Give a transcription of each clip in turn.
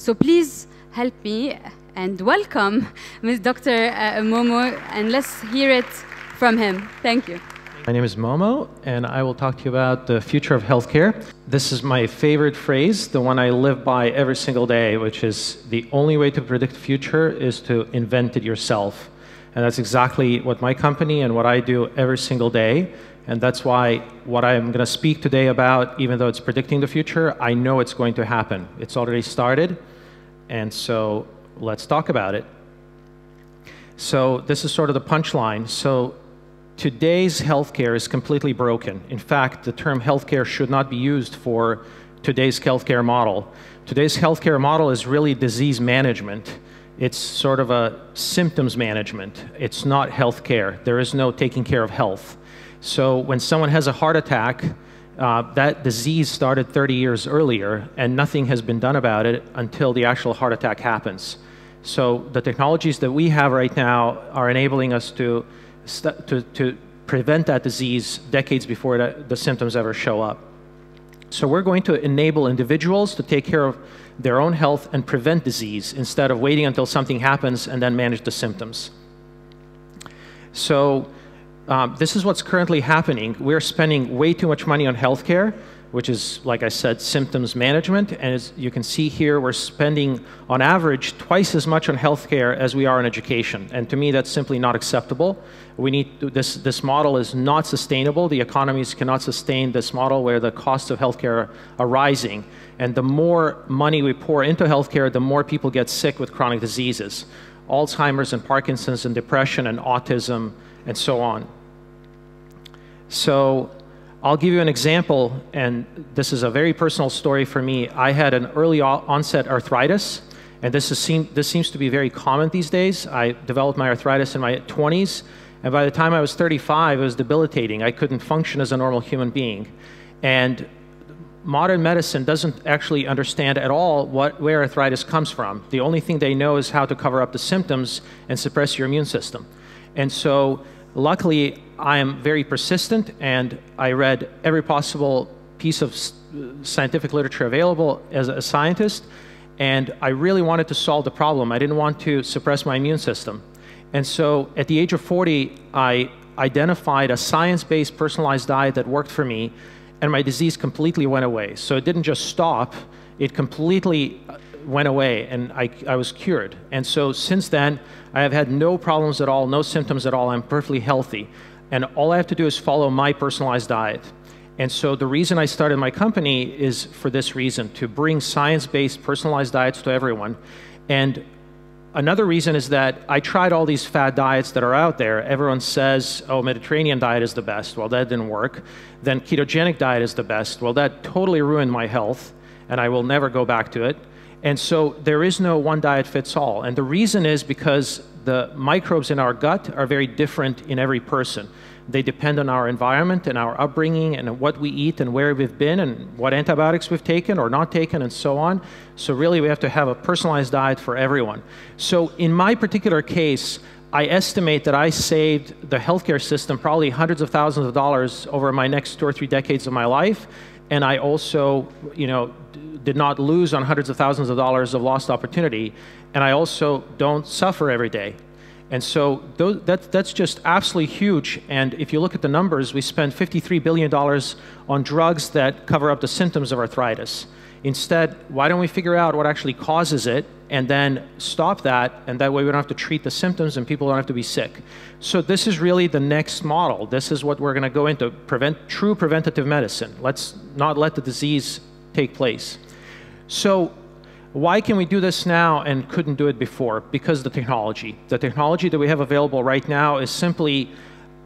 So please help me and welcome Ms. Dr. Uh, Momo, and let's hear it from him. Thank you. My name is Momo, and I will talk to you about the future of healthcare. This is my favorite phrase, the one I live by every single day, which is the only way to predict the future is to invent it yourself. And that's exactly what my company and what I do every single day. And that's why what I'm going to speak today about, even though it's predicting the future, I know it's going to happen. It's already started. And so let's talk about it. So this is sort of the punchline. So today's healthcare is completely broken. In fact, the term healthcare should not be used for today's healthcare model. Today's healthcare model is really disease management. It's sort of a symptoms management. It's not healthcare. There is no taking care of health. So when someone has a heart attack, uh, that disease started 30 years earlier, and nothing has been done about it until the actual heart attack happens. So the technologies that we have right now are enabling us to, to, to prevent that disease decades before the symptoms ever show up. So we're going to enable individuals to take care of their own health and prevent disease instead of waiting until something happens and then manage the symptoms. So um, this is what's currently happening. We're spending way too much money on healthcare, which is, like I said, symptoms management. And as you can see here, we're spending, on average, twice as much on healthcare as we are on education. And to me, that's simply not acceptable. We need to, this, this model is not sustainable. The economies cannot sustain this model where the costs of healthcare are rising. And the more money we pour into healthcare, the more people get sick with chronic diseases. Alzheimer's and Parkinson's and depression and autism and so on. So I'll give you an example, and this is a very personal story for me. I had an early onset arthritis, and this, is this seems to be very common these days. I developed my arthritis in my 20s, and by the time I was 35, it was debilitating. I couldn't function as a normal human being. And modern medicine doesn't actually understand at all what, where arthritis comes from. The only thing they know is how to cover up the symptoms and suppress your immune system. And so Luckily, I am very persistent and I read every possible piece of scientific literature available as a scientist, and I really wanted to solve the problem. I didn't want to suppress my immune system. And so at the age of 40, I identified a science-based personalized diet that worked for me, and my disease completely went away. So it didn't just stop, it completely went away and I, I was cured. And so since then, I have had no problems at all, no symptoms at all. I'm perfectly healthy. And all I have to do is follow my personalized diet. And so the reason I started my company is for this reason, to bring science-based personalized diets to everyone. And another reason is that I tried all these fad diets that are out there. Everyone says, oh, Mediterranean diet is the best. Well, that didn't work. Then ketogenic diet is the best. Well, that totally ruined my health, and I will never go back to it. And so there is no one diet fits all. And the reason is because the microbes in our gut are very different in every person. They depend on our environment and our upbringing and what we eat and where we've been and what antibiotics we've taken or not taken and so on. So really we have to have a personalized diet for everyone. So in my particular case, I estimate that I saved the healthcare system probably hundreds of thousands of dollars over my next two or three decades of my life. And I also, you know, did not lose on hundreds of thousands of dollars of lost opportunity, and I also don't suffer every day. And so those, that, that's just absolutely huge. And if you look at the numbers, we spend $53 billion on drugs that cover up the symptoms of arthritis. Instead, why don't we figure out what actually causes it and then stop that, and that way we don't have to treat the symptoms and people don't have to be sick. So this is really the next model. This is what we're going to go into, prevent, true preventative medicine. Let's not let the disease take place. So why can we do this now and couldn't do it before? Because the technology. The technology that we have available right now is simply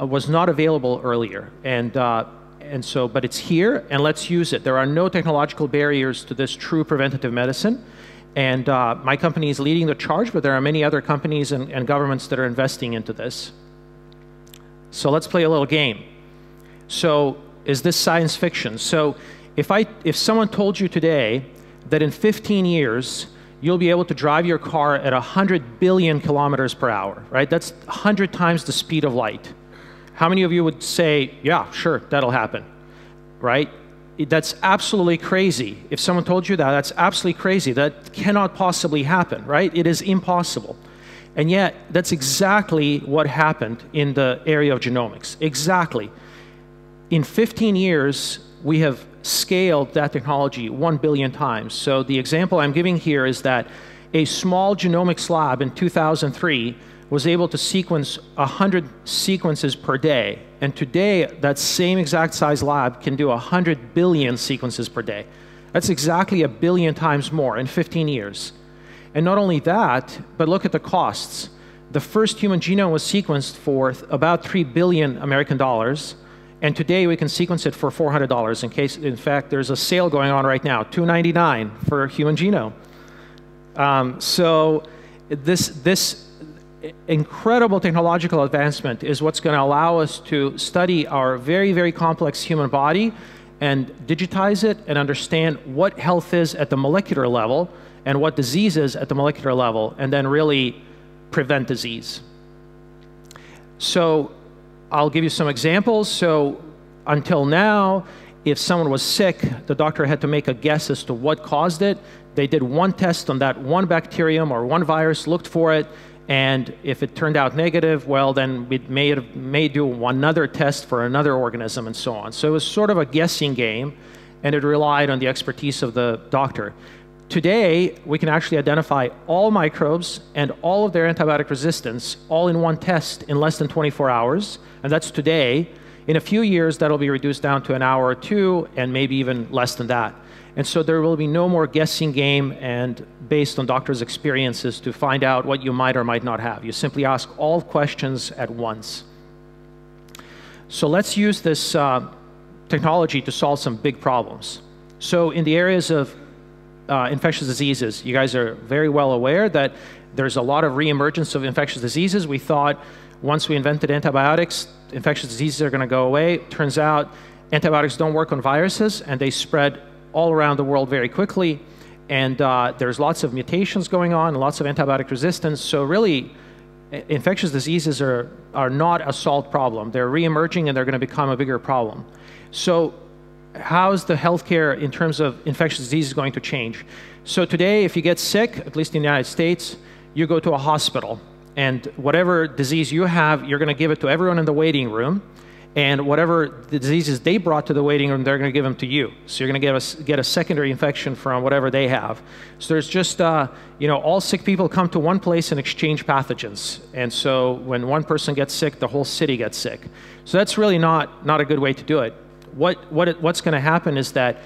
uh, was not available earlier. And, uh, and so, but it's here and let's use it. There are no technological barriers to this true preventative medicine. And uh, my company is leading the charge, but there are many other companies and, and governments that are investing into this. So let's play a little game. So is this science fiction? So if, I, if someone told you today that in 15 years, you'll be able to drive your car at 100 billion kilometers per hour, right? That's 100 times the speed of light. How many of you would say, yeah, sure, that'll happen, right? that's absolutely crazy. If someone told you that, that's absolutely crazy. That cannot possibly happen, right? It is impossible. And yet, that's exactly what happened in the area of genomics. Exactly. In 15 years, we have scaled that technology 1 billion times. So the example I'm giving here is that a small genomics lab in 2003 was able to sequence 100 sequences per day. And today, that same exact size lab can do 100 billion sequences per day. That's exactly a billion times more in 15 years. And not only that, but look at the costs. The first human genome was sequenced for about 3 billion American dollars. And today we can sequence it for $400 in case, in fact, there's a sale going on right now, 299 for a human genome. Um, so this, this incredible technological advancement is what's going to allow us to study our very, very complex human body and digitize it and understand what health is at the molecular level and what disease is at the molecular level, and then really prevent disease. So I'll give you some examples. So until now, if someone was sick, the doctor had to make a guess as to what caused it. They did one test on that one bacterium or one virus, looked for it, and if it turned out negative, well, then we may, may do another test for another organism and so on. So it was sort of a guessing game, and it relied on the expertise of the doctor. Today, we can actually identify all microbes and all of their antibiotic resistance all in one test in less than 24 hours, and that's today. In a few years, that'll be reduced down to an hour or two, and maybe even less than that. And so there will be no more guessing game and based on doctors' experiences to find out what you might or might not have. You simply ask all questions at once. So let's use this uh, technology to solve some big problems. So in the areas of uh, infectious diseases, you guys are very well aware that there's a lot of reemergence of infectious diseases. We thought once we invented antibiotics, infectious diseases are going to go away. Turns out antibiotics don't work on viruses and they spread all around the world very quickly. And uh, there's lots of mutations going on, lots of antibiotic resistance. So really, infectious diseases are, are not a solved problem. They're reemerging and they're going to become a bigger problem. So how's the healthcare in terms of infectious diseases going to change? So today, if you get sick, at least in the United States, you go to a hospital. And whatever disease you have, you're going to give it to everyone in the waiting room and whatever the diseases they brought to the waiting room, they're going to give them to you. So you're going to get a, get a secondary infection from whatever they have. So there's just, uh, you know, all sick people come to one place and exchange pathogens. And so when one person gets sick, the whole city gets sick. So that's really not, not a good way to do it. What, what what's going to happen is that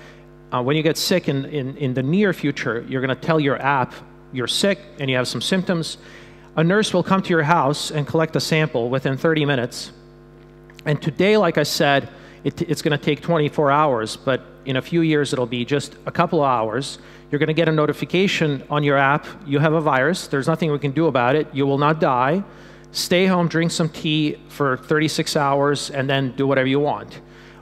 uh, when you get sick in, in, in the near future, you're going to tell your app you're sick and you have some symptoms. A nurse will come to your house and collect a sample within 30 minutes and today, like I said, it, it's going to take 24 hours, but in a few years, it'll be just a couple of hours. You're going to get a notification on your app. You have a virus. There's nothing we can do about it. You will not die. Stay home, drink some tea for 36 hours, and then do whatever you want.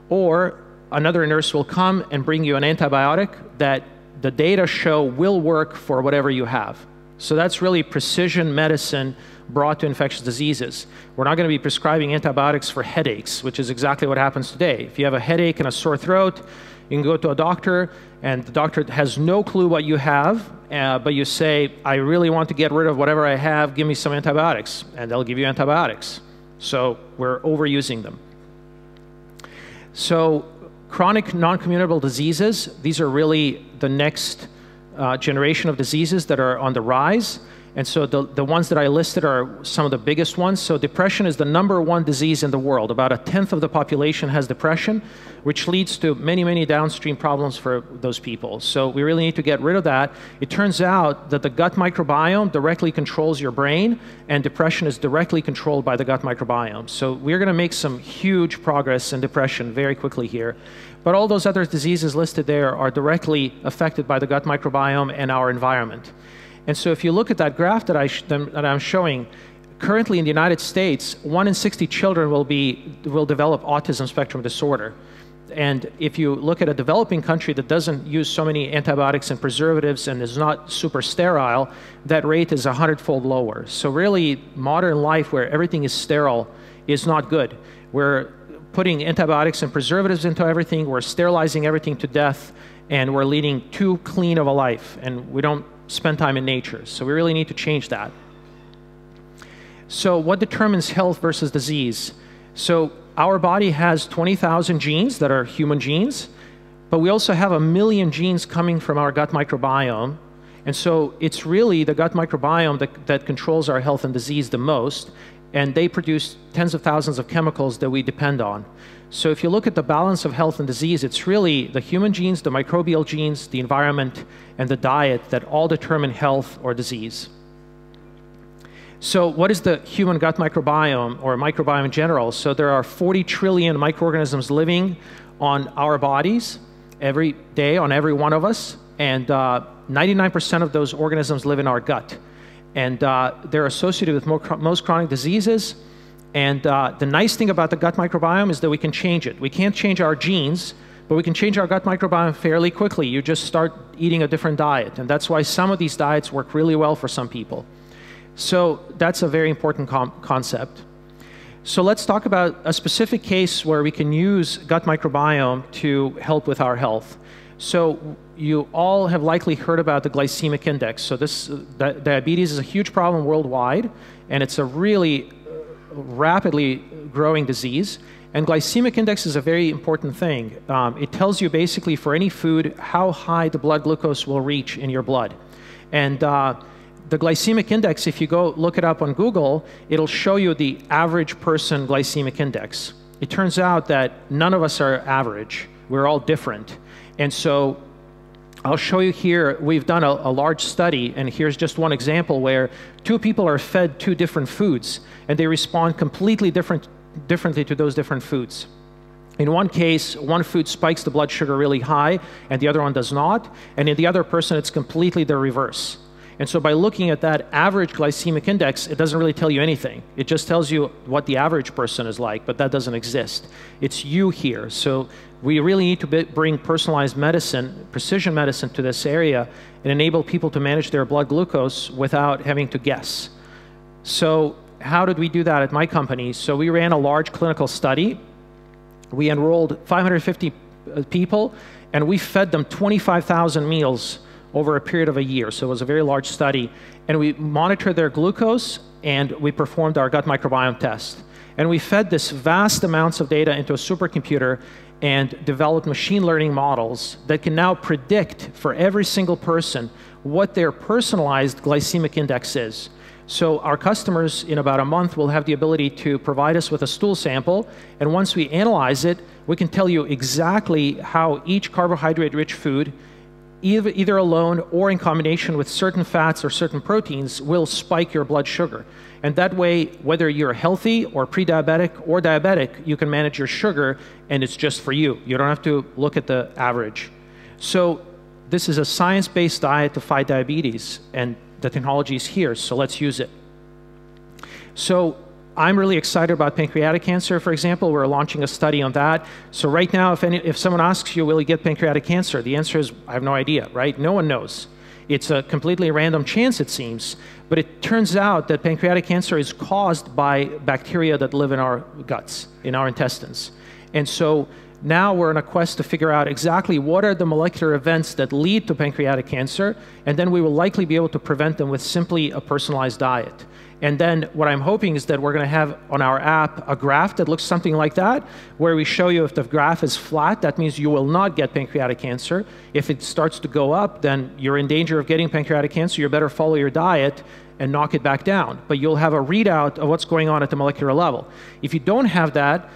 Or another nurse will come and bring you an antibiotic that the data show will work for whatever you have. So that's really precision medicine brought to infectious diseases. We're not going to be prescribing antibiotics for headaches, which is exactly what happens today. If you have a headache and a sore throat, you can go to a doctor, and the doctor has no clue what you have, uh, but you say, I really want to get rid of whatever I have, give me some antibiotics, and they'll give you antibiotics. So we're overusing them. So chronic non-communicable diseases, these are really the next uh, generation of diseases that are on the rise. And so the, the ones that I listed are some of the biggest ones. So depression is the number one disease in the world. About a tenth of the population has depression, which leads to many, many downstream problems for those people. So we really need to get rid of that. It turns out that the gut microbiome directly controls your brain, and depression is directly controlled by the gut microbiome. So we're going to make some huge progress in depression very quickly here. But all those other diseases listed there are directly affected by the gut microbiome and our environment. And so if you look at that graph that, I that I'm showing, currently in the United States, one in 60 children will, be, will develop autism spectrum disorder. And if you look at a developing country that doesn't use so many antibiotics and preservatives and is not super sterile, that rate is a hundredfold lower. So really, modern life where everything is sterile is not good. We're putting antibiotics and preservatives into everything, we're sterilizing everything to death, and we're leading too clean of a life, and we don't spend time in nature. So we really need to change that. So, what determines health versus disease? So, our body has 20,000 genes that are human genes, but we also have a million genes coming from our gut microbiome. And so, it's really the gut microbiome that, that controls our health and disease the most, and they produce tens of thousands of chemicals that we depend on. So, if you look at the balance of health and disease, it's really the human genes, the microbial genes, the environment, and the diet that all determine health or disease. So, what is the human gut microbiome or microbiome in general? So, there are 40 trillion microorganisms living on our bodies every day, on every one of us, and 99% uh, of those organisms live in our gut. And uh, they're associated with most chronic diseases. And uh, the nice thing about the gut microbiome is that we can change it. We can't change our genes, but we can change our gut microbiome fairly quickly. You just start eating a different diet. And that's why some of these diets work really well for some people. So that's a very important concept. So let's talk about a specific case where we can use gut microbiome to help with our health. So you all have likely heard about the glycemic index. So this diabetes is a huge problem worldwide, and it's a really rapidly growing disease. And glycemic index is a very important thing. Um, it tells you basically for any food how high the blood glucose will reach in your blood. And uh, the glycemic index, if you go look it up on Google, it'll show you the average person glycemic index. It turns out that none of us are average. We're all different. And so I'll show you here, we've done a, a, large study, and here's just one example where two people are fed two different foods, and they respond completely different, differently to those different foods. In one case, one food spikes the blood sugar really high, and the other one does not. And in the other person, it's completely the reverse. And so by looking at that average glycemic index, it doesn't really tell you anything. It just tells you what the average person is like, but that doesn't exist. It's you here. So we really need to bring personalized medicine, precision medicine to this area and enable people to manage their blood glucose without having to guess. So how did we do that at my company? So we ran a large clinical study. We enrolled 550 uh, people and we fed them 25,000 meals over a period of a year. So it was a very large study. And we monitored their glucose and we performed our gut microbiome test. And we fed this vast amounts of data into a supercomputer and developed machine learning models that can now predict for every single person what their personalized glycemic index is. So our customers in about a month will have the ability to provide us with a stool sample, and once we analyze it, we can tell you exactly how each carbohydrate-rich food either, alone or in combination with certain fats or certain proteins, will spike your blood sugar. And that way, whether you're healthy or pre diabetic or diabetic, you can manage your sugar and it's just for you. You don't have to look at the average. So, this is a science based diet to fight diabetes, and the technology is here, so let's use it. So, I'm really excited about pancreatic cancer, for example. We're launching a study on that. So right now, if, any, if someone asks you, will you get pancreatic cancer? The answer is, I have no idea, right? No one knows. It's a completely random chance, it seems. But it turns out that pancreatic cancer is caused by bacteria that live in our guts, in our intestines. And so now we're on a quest to figure out exactly what are the molecular events that lead to pancreatic cancer, and then we will likely be able to prevent them with simply a personalized diet. And then what I'm hoping is that we're going to have on our app a graph that looks something like that, where we show you if the graph is flat, that means you will not get pancreatic cancer. If it starts to go up, then you're in danger of getting pancreatic cancer. You better follow your diet and knock it back down. But you'll have a readout of what's going on at the molecular level. If you don't have that,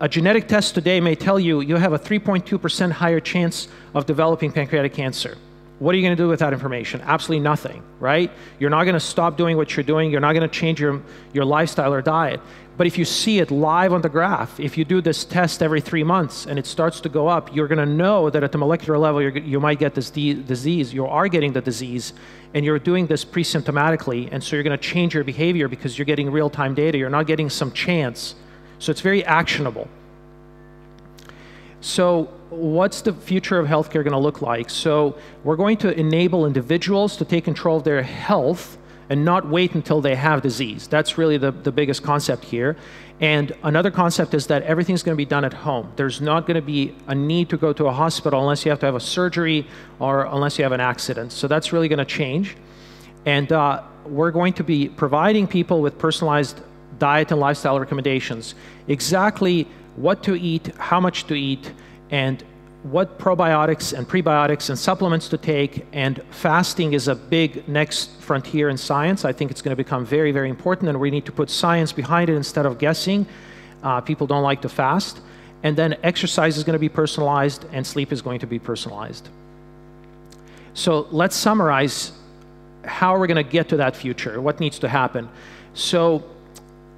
a genetic test today may tell you you have a 3.2% higher chance of developing pancreatic cancer. What are you going to do with that information? Absolutely nothing, right? You're not going to stop doing what you're doing. You're not going to change your, your lifestyle or diet. But if you see it live on the graph, if you do this test every three months and it starts to go up, you're going to know that at the molecular level you might get this disease. You are getting the disease, and you're doing this pre-symptomatically, and so you're going to change your behavior because you're getting real-time data. You're not getting some chance. So it's very actionable. So what's the future of healthcare going to look like? So we're going to enable individuals to take control of their health and not wait until they have disease. That's really the, the biggest concept here. And another concept is that everything's going to be done at home. There's not going to be a need to go to a hospital unless you have to have a surgery or unless you have an accident. So that's really going to change. And uh, we're going to be providing people with personalized diet and lifestyle recommendations. Exactly what to eat, how much to eat, and what probiotics and prebiotics and supplements to take. And fasting is a big next frontier in science. I think it's going to become very, very important, and we need to put science behind it instead of guessing. Uh, people don't like to fast. And then exercise is going to be personalized, and sleep is going to be personalized. So let's summarize how we're going to get to that future, what needs to happen. So,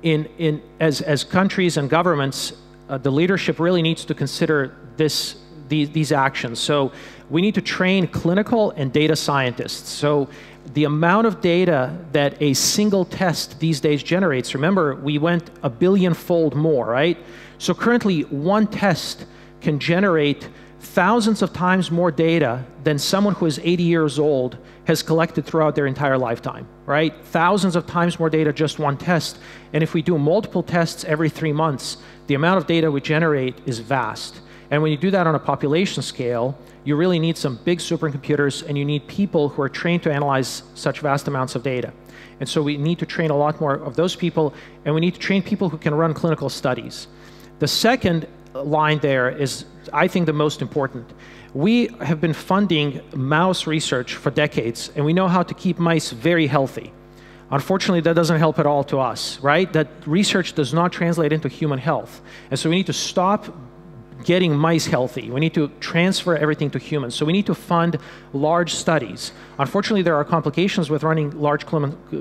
in, in, as, as countries and governments, uh, the leadership really needs to consider this these, these actions. So we need to train clinical and data scientists. So the amount of data that a single test these days generates, remember, we went a billion fold more, right? So currently, one test can generate thousands of times more data than someone who is 80 years old has collected throughout their entire lifetime, right? Thousands of times more data, just one test. And if we do multiple tests every three months, the amount of data we generate is vast. And when you do that on a population scale, you really need some big supercomputers and you need people who are trained to analyze such vast amounts of data. And so we need to train a lot more of those people, and we need to train people who can run clinical studies. The second line there is, I think, the most important. We have been funding mouse research for decades, and we know how to keep mice very healthy. Unfortunately, that doesn't help at all to us, right? That research does not translate into human health. And so we need to stop getting mice healthy. We need to transfer everything to humans. So we need to fund large studies. Unfortunately, there are complications with running large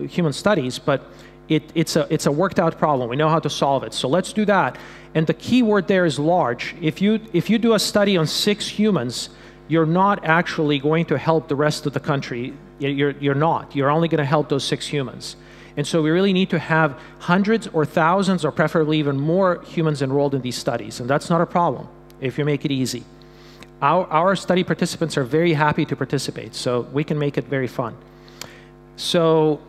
human studies, but it, it's, a, it's a worked out problem. We know how to solve it. So let's do that. And the key word there is large. If you, if you do a study on six humans, you're not actually going to help the rest of the country. You're, you're not. You're only going to help those six humans. And so we really need to have hundreds or thousands or preferably even more humans enrolled in these studies. And that's not a problem if you make it easy. Our, our study participants are very happy to participate, so we can make it very fun. So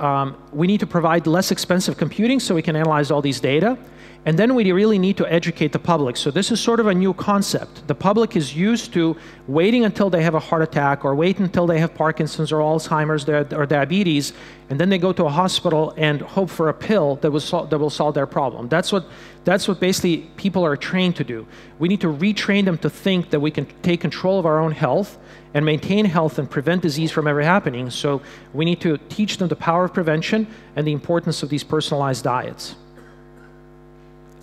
um, we need to provide less expensive computing so we can analyze all these data. And then we really need to educate the public. So this is sort of a new concept. The public is used to waiting until they have a heart attack or wait until they have Parkinson's or Alzheimer's or diabetes, and then they go to a hospital and hope for a pill that will, sol- that will solve their problem. That's what, that's what basically people are trained to do. We need to retrain them to think that we can take control of our own health and maintain health and prevent disease from ever happening. So we need to teach them the power of prevention and the importance of these personalized diets.